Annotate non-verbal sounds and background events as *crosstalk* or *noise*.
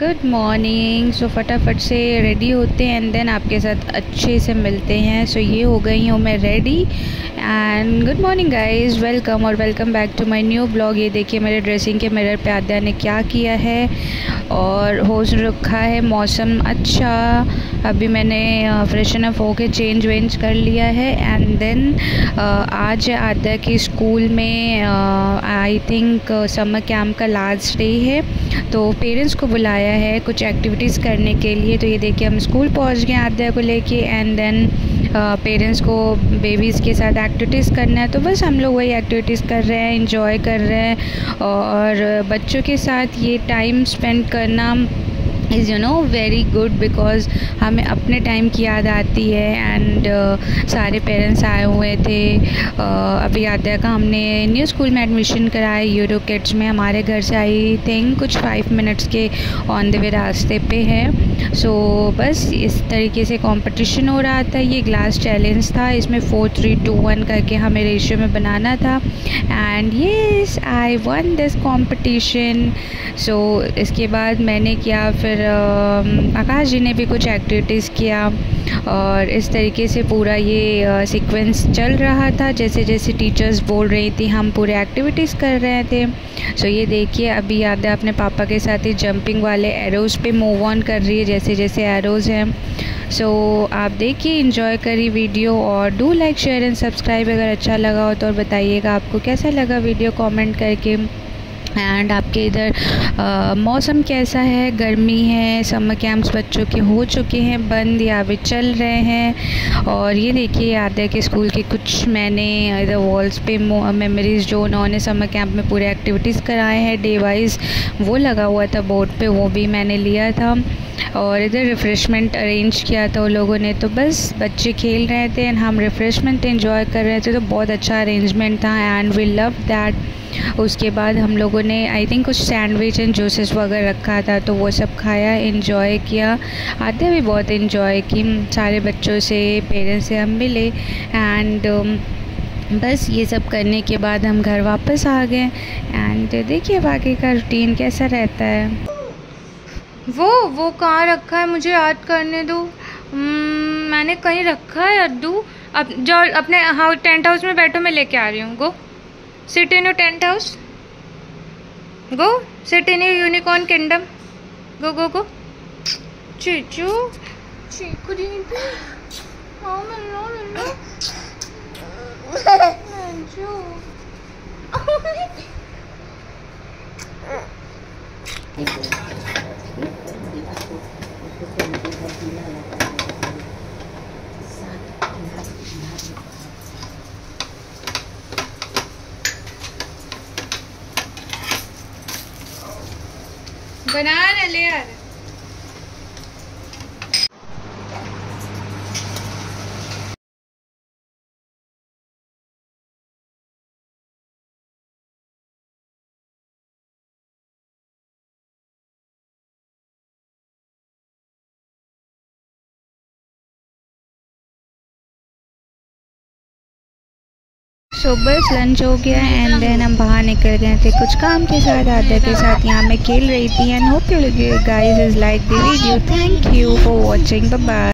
Good morning so फटाफट से ready होते हैं एंड देन आपके साथ अच्छे से मिलते हैं। सो so, ये हो गई हूँ मैं ready and good morning guys welcome और welcome back to my new blog ये देखिए मेरे ड्रेसिंग के मिरर पे आद्या ने क्या किया है और होश रखा है मौसम अच्छा। अभी मैंने फ्रेशन अप होके चेंज वेंज कर लिया है। एंड देन आज आद्या की स्कूल में आई थिंक समर कैम्प का लास्ट डे है। तो पेरेंट्स को बुलाया है कुछ एक्टिविटीज़ करने के लिए। तो ये देखिए, हम स्कूल पहुँच गए आद्या को लेके एंड देन पेरेंट्स को बेबीज़ के साथ एक्टिविटीज़ करना है। तो बस हम लोग वही एक्टिविटीज़ कर रहे हैं इंजॉय कर रहे हैं और बच्चों के साथ ये टाइम स्पेंड करना is you know very good because हमें अपने टाइम की याद आती है एंड uh, सारे पेरेंट्स आए हुए थे। Uh, अभी आद्या का हमने न्यू स्कूल में एडमिशन कराया यूरो किड्स में। हमारे घर से आई थिंक कुछ फाइव मिनट्स के ऑन द वे रास्ते पे है। सो so, बस इस तरीके से कंपटीशन हो रहा था। ये ग्लास चैलेंज था। इसमें फोर थ्री टू वन करके हमें रेशियो में बनाना था। And yes I won this competition so इसके बाद मैंने किया फिर आकाश जी ने भी कुछ एक्टिविटीज़ किया और इस तरीके से पूरा ये सीक्वेंस चल रहा था। जैसे जैसे टीचर्स बोल रही थी हम पूरे एक्टिविटीज़ कर रहे थे। सो ये देखिए अभी याद है अपने पापा के साथ ही जंपिंग वाले एरोज़ पे मूव ऑन कर रही है जैसे जैसे एरोज़ हैं। सो so, आप देखिए इन्जॉय करिए वीडियो और do like share and subscribe अगर अच्छा लगा हो तो और बताइएगा आपको कैसा लगा वीडियो कमेंट करके। एंड आपके इधर मौसम कैसा है? गर्मी है समर कैंप्स बच्चों के हो चुके हैं, बंद या अभी चल रहे हैं? और ये देखिए, याद है कि स्कूल के कुछ मैंने इधर वॉल्स पे मेमोरीज़ जो उन्होंने समर कैंप में पूरे एक्टिविटीज़ कराए हैं डे वाइज वो लगा हुआ था बोर्ड पे, वो भी मैंने लिया था। और इधर रिफ़्रेशमेंट अरेंज किया था उन लोगों ने तो बस बच्चे खेल रहे थे एंड हम रिफ़्रेशमेंट इन्जॉय कर रहे थे तो बहुत अच्छा अरेंजमेंट था एंड वी लव दैट उसके बाद हम लोगों ने आई थिंक कुछ सैंडविच एंड जूसेस वगैरह रखा था तो वो सब खाया इन्जॉय किया। आते भी बहुत इन्जॉय की सारे बच्चों से पेरेंट्स से हम मिले एंड um, बस ये सब करने के बाद हम घर वापस आ गए। एंड देखिए बाकी का रूटीन कैसा रहता है। वो वो कहाँ रखा है? मुझे याद करने दो। हम्म, मैंने कहीं रखा है अद्दू अब जो अपने हाउस टेंट हाउस में बैठो मैं लेके आ रही हूँ। Go. Sit in tent house go. Sit in unicorn kingdom go go go. चीचू। चीकुरी हाँ *laughs* बना ले यार सो बस लंच हो गया एंड देन हम बाहर निकल गए थे। कुछ काम के साथ आदर के साथ यहाँ मैं खेल रही थी and hope you guys is like the video thank you for watching bye